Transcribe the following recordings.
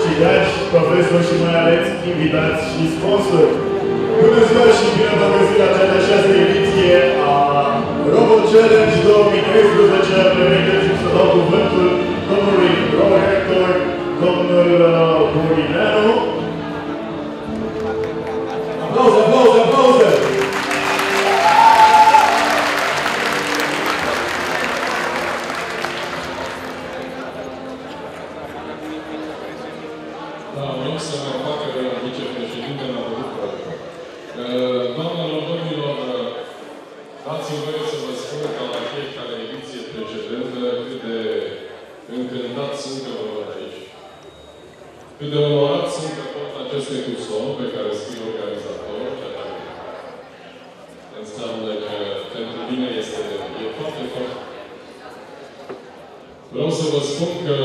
și dragi profesori și mai ales invitați și sponsori. Bună ziua și bine v-am găsit la cea de-a șasea ediție a Robot Challenge 2013. Permiteți-mi să dau cuvântul domnului prorector, domnul uh, Burineanu. Aplauze, aplauze, aplauze! Încântat sunt că vă văd aici. Cât de onorat sunt că port aceste custou pe care scrie organizator, ceea ce înseamnă că pentru mine este e foarte, foarte Vreau să vă spun că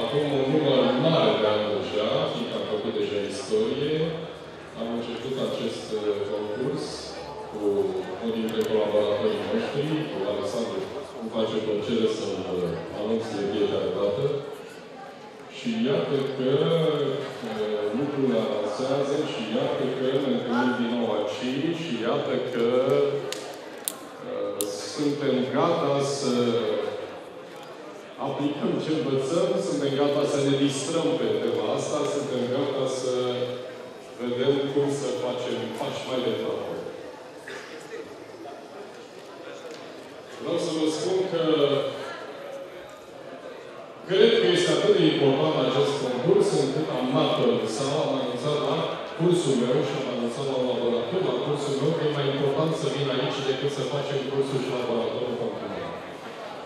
acum un număr mare de ani deja, fiindcă am făcut deja istorie, am început acest uh, concurs cu unul dintre colaboratorii noștri, cu Alexandru. Îmi face plăcere să-l uh, anunț de fiecare dată. Și iată că uh, lucrurile avansează și iată că ne întâlnim din nou aici și iată că uh, suntem gata să aplicăm ce învățăm, suntem gata să ne distrăm pe tema asta, suntem gata să vedem cum să facem pași mai departe. Vreau să vă spun că cred că este atât de important acest concurs încât am martor sau am anunțat la cursul meu și am anunțat la un laborator la cursul meu că e mai important să vin aici decât să facem cursul și laboratorul continuare.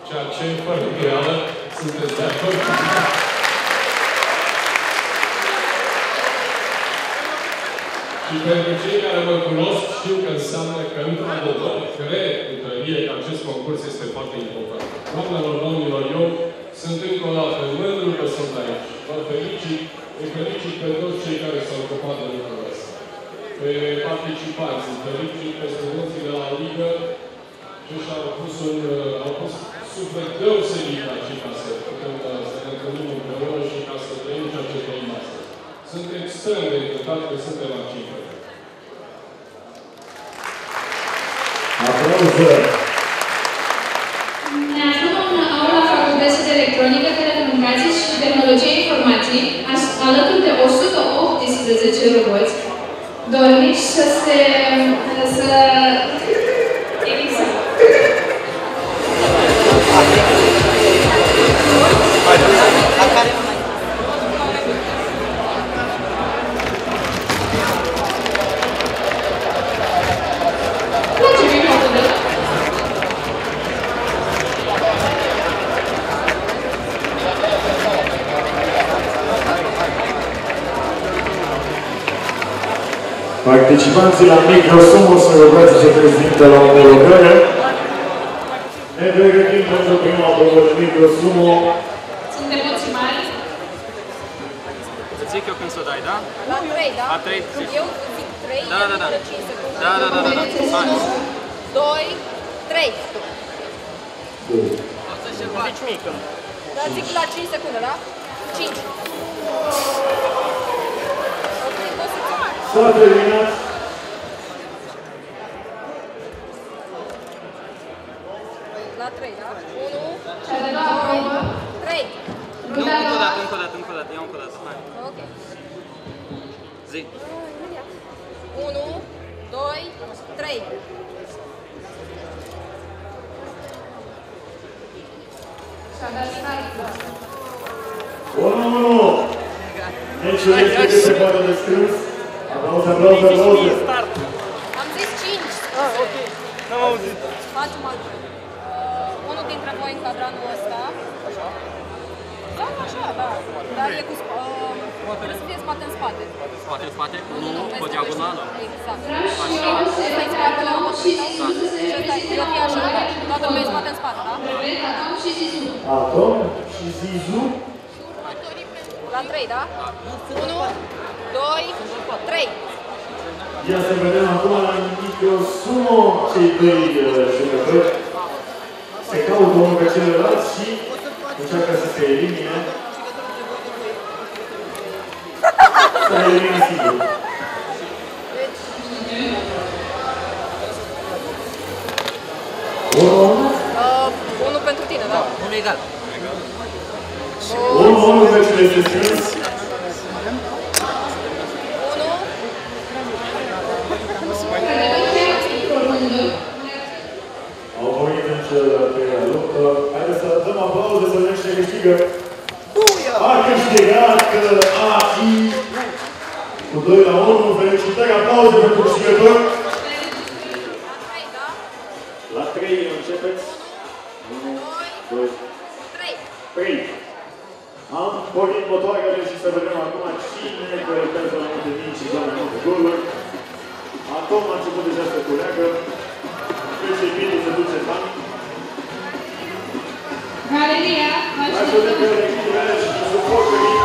Ceea ce, fără îndoială, sunteți de acord cu Și pentru cei care mă cunosc, știu că înseamnă că, într-adevăr, cred cu tărie că acest concurs este foarte important. Doamnelor, domnilor, eu sunt încă o dată mândru că sunt aici. Vă felicit, îi felicit pe toți cei care s-au ocupat de lucrul ăsta. Pe participanți, îi felicit pe studenții de la Ligă, și și-au pus, un, au pus suflet deosebit aici ca să putem să ne întâlnim împreună și ca să trăim ceea ce trăim astăzi. Sunt extrem de încântat că suntem aici. Aplauze! Ne Participanții la Microsumo sunt rugați să se prezinte la omologare. Ne pregătim pentru prima probă de Microsumo. Sunt emoții mari. Zic eu când să o dai, da? La 3, da? La trei, zic. Eu zic 3, Da, da, da. la 5 secunde. Da, da, da, da, da. Hai. 1, 2, 3. Zici mică. Da, zic la 5 secunde, da? 5. Ok, poți să S-a terminat. La 3, da? 1, Cea de doua probă. 3. Nu, Runda a încă o doua. dată, încă o dată, încă o dată. Ia încă o dată. Hai. Ok. Zi. 1, 2, 3. Și-a dat start. 1-1. Meciul este cât se poate de strâns. Aplauze, aplauze, aplauze. Start. Am zis 5. Ah, ok. N-am auzit. Facem altfel. Uh, unul dintre voi în cadranul ăsta. Așa? Da, așa, da. Dar e cu... sp- Uh, Trebuie să fie spate în spate. Spate, în spate, Nu, nu, nu, vezi pe că diagonală. vezi- Exact. Vreau și Așa. eu să Stai în spate la urmă. și Zizu să se Și ăsta e, eu fie așa, da. Toată lumea e spate în spate, da? Repet, Atom și Zizu. Atom și Zizu. La 3, da? 1, 2, 3. Ia să vedem acum la micro sumo cei doi uh, jucători. Se caută unul pe celălalt și încearcă să se elimine. Să elimine sigur. Unu, Uh, 1 pentru tine, da? Unul egal. unu, unu, meciul este strâns. Acum a început deja să culeagă. Deci e bine să duce bani. Galeria, Hai să vedem așteptăm. pe echipele și suporterii. Suporterii,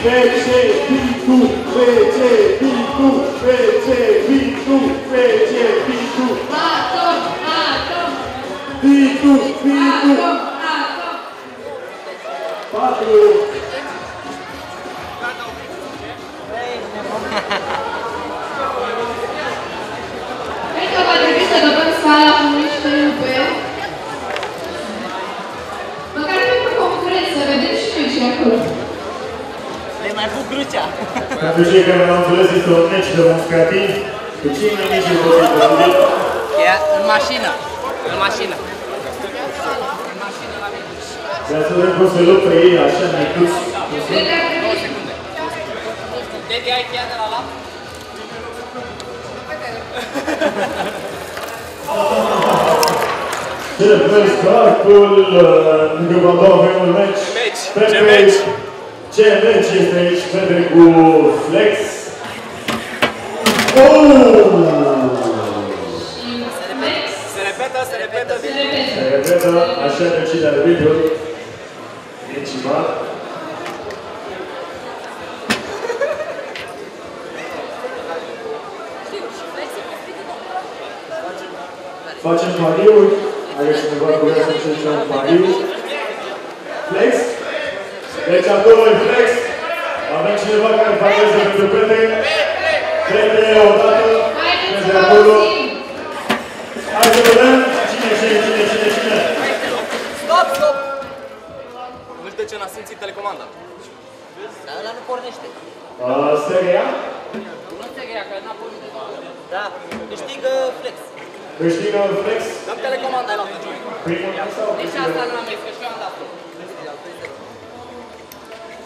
PC Pitu, PC Pitu, PC Pitu, PC Pitu, Atom, atom, Pitu, Pitu, atom, atom! 4, Cred că va trebui să dăm sala cu niște rupe. Măcar pentru concurență, să vedem și noi ce e acolo. Le mai pun crucea. Pentru cei care nu au înțeles, este un meci demonstrativ cu cei mai mici jucători posibil. E în mașină. În mașină. Ca să vedem cum se luptă ei așa micuți. Cred că ar trebui Dedi, ai cheia de la lap? Ce vezi, startul, încă vă dau avem un meci. Meci, Petre, ce meci? Ce meci este aici, Petre cu Flex. Oh! Se repetă, se repetă. se repete. Se repetă, așa decide arbitrul. Decimal. Facem pariuri. Are cineva cu vrea să încerce un pariu. Flex? Deci acolo e Flex. Avem cineva care pariază pentru Petre. Petre, odată. Haideți să Petre vă acolo. auzim! Hai să vedem cine, cine, cine, cine, cine. Stop, stop! Uite ce n-a simțit telecomanda. Dar ăla nu pornește. Uh, seria? Nu înțeleg ea, că n-a pornit. Da, câștigă flex. Câștigă Flex. Dăm telecomanda la altă Primul sau Deci asta nu am mers, că și eu am dat.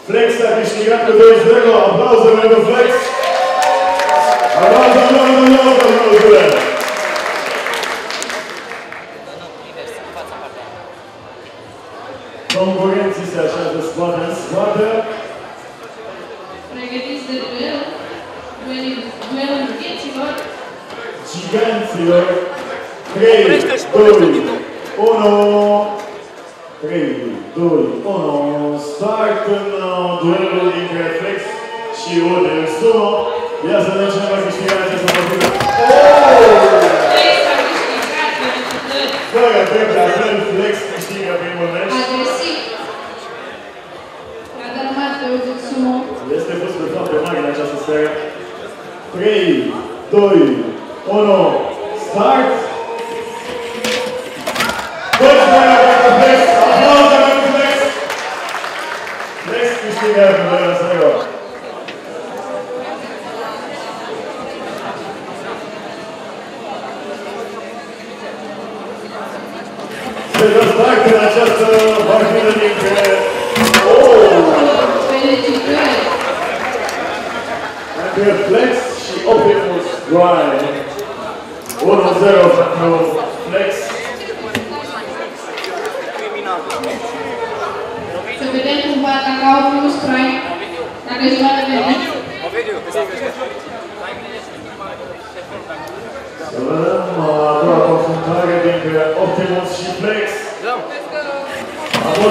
Flex a câștigat cu 2-0. Aplauze pentru Flex. Aplauze, aplauze, aplauze, aplauze. Nu, invers, în fața partea. Concurenții se așează scoate în scoate. Pregătiți de duel. Duelul duelul vieților. Giganților. 3, Oprește și 2, pornește din nou. 1. 3, 2, 1. Start în uh, duelul dintre Flex și Udel Sumo. Ia să vedem cine va câștiga în această partidă. Oh! Flex a câștigat, felicitări! Fără drept de apel, Flex câștigă primul meci. Agresiv. A dat mari pe Udel Sumo. Este fost pe foarte mare în această seară. 3, 2, 1, start!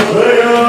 Senhor.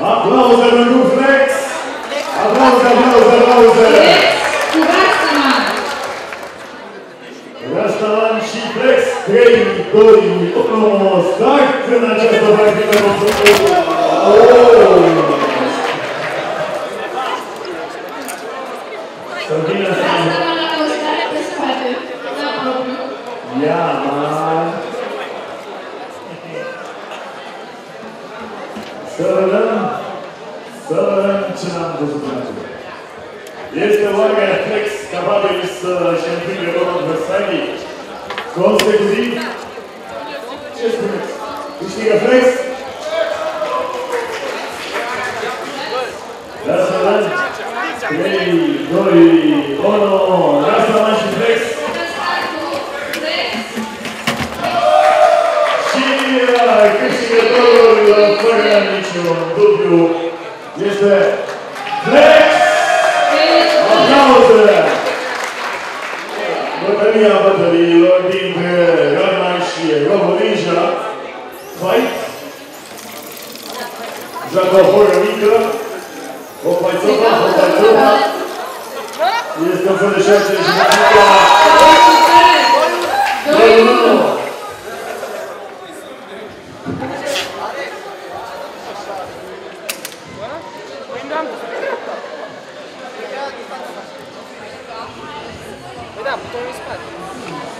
Aplauze pentru Flex! Aplauze, aplauze, aplauze! Rastalan și Flex, 3, 2, 1, start în această practică! Oh! Este vorba flex capabil să-și înfrângă rolul adversarii, consecutiv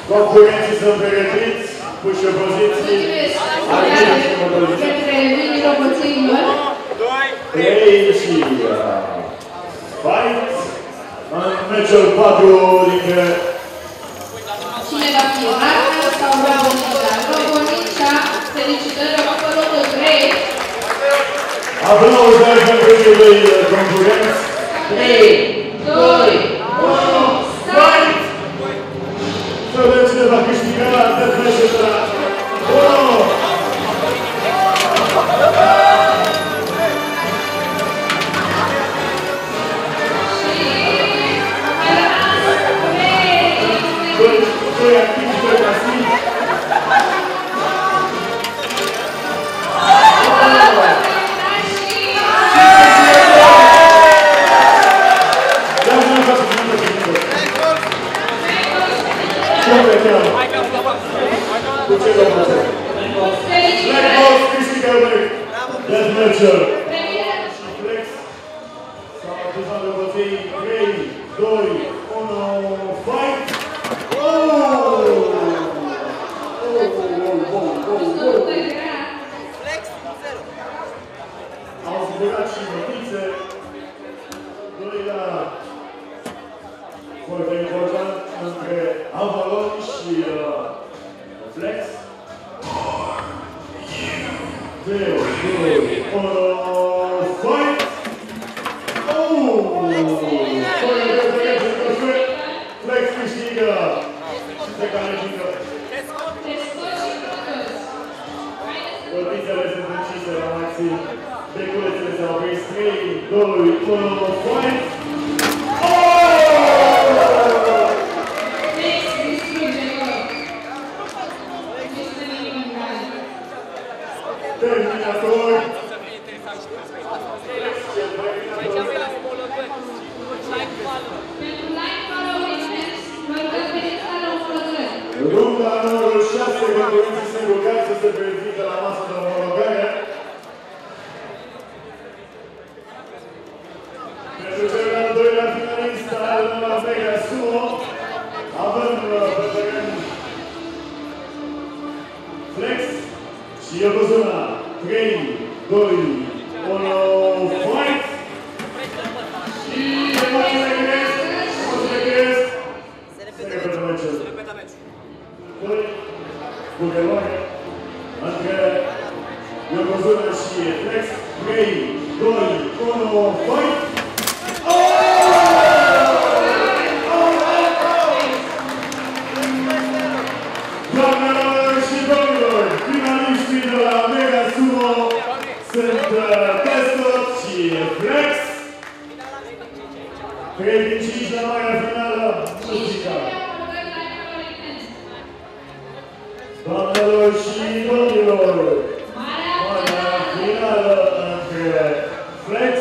Konkurenci są wygrywić, puszczą pozycji. A Zakręcenie robocyjne. Trzy, Fight. Mamy meczor padło. doamna Lăbăței, 3, 2, 1, fight! Oh! Oh. Flex 0. Au zburat și. Go, go, points. Flex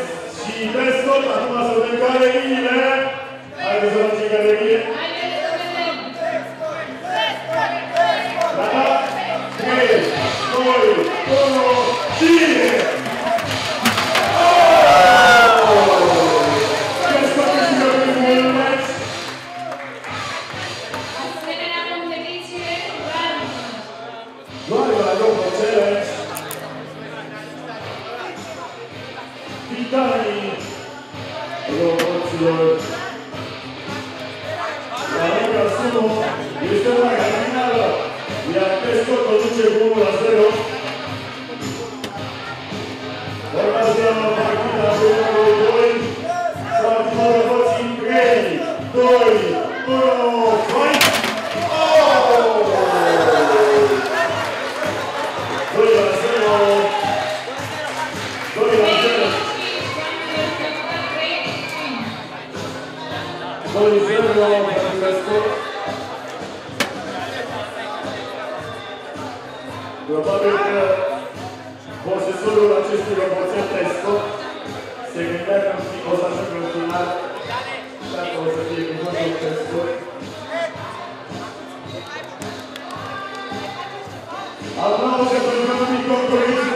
și Descot. Acum să vedem care inimile. Haideți să luăm și galerie. Alabado sea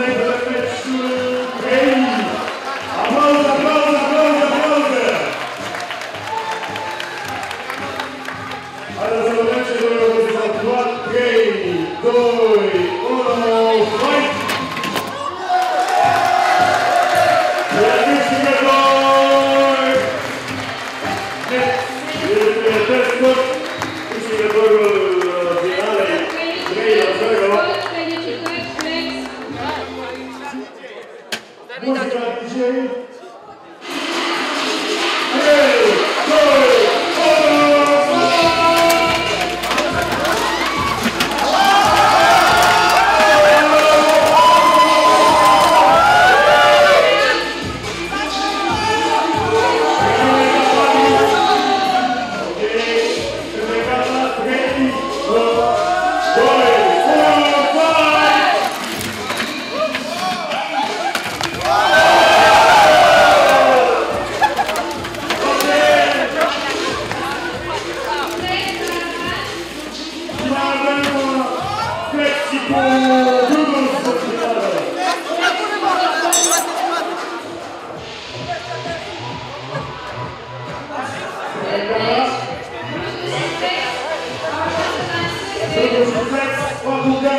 Portugal.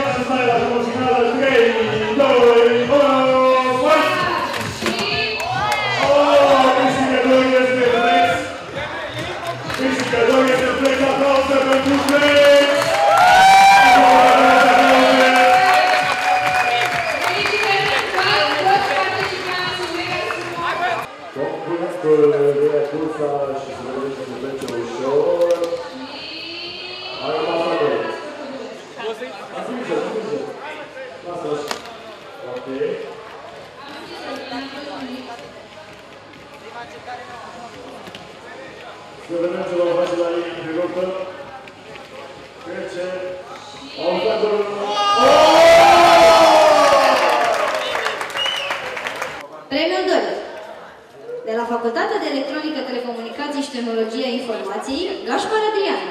Linia întrerută. Trece. Auzatorul. Premiul 2. De la Facultatea de Electronică, Telecomunicații și Tehnologia Informației, Gașpar Adrian.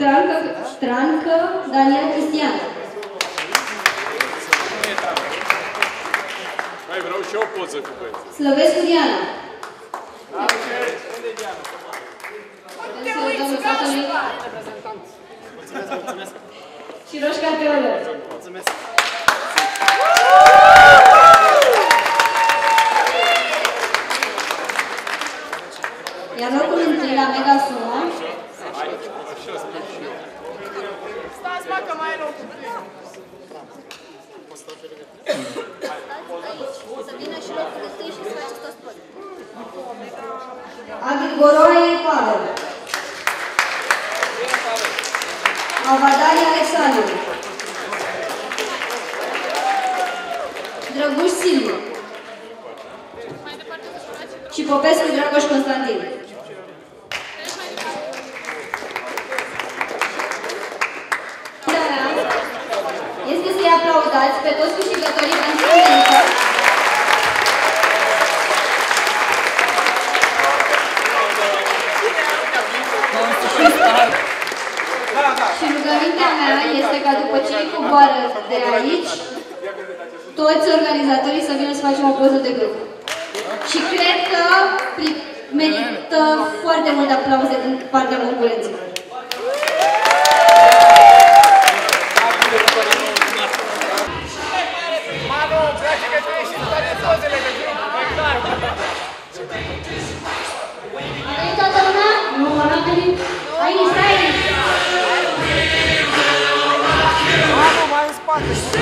Strancă, Strancă Daniel Cristian. Mai vreau și eu poză cu băieți. Slăvescu Diana. Domnul Catului. Și Roșca Teolă. Iar locul întâi la Mega Suma Stați, mă, că mai e locul. Să vină și locul întâi și să faceți toți poze. Agrigoroae Pavel. Avadani Alexandru. Drăguș Silva. Și Popescu Dragoș Constantin. Este să-i aplaudați pe toți câștigătorii pentru prezență. Rugămintea mea este ca după ce coboară de aici, toți organizatorii să vină să facem o poză de grup. Și cred că merită foarte mult aplauze din partea concurenței. A venit toată lumea? Nu, n-a venit. Aici, stai! Marcus.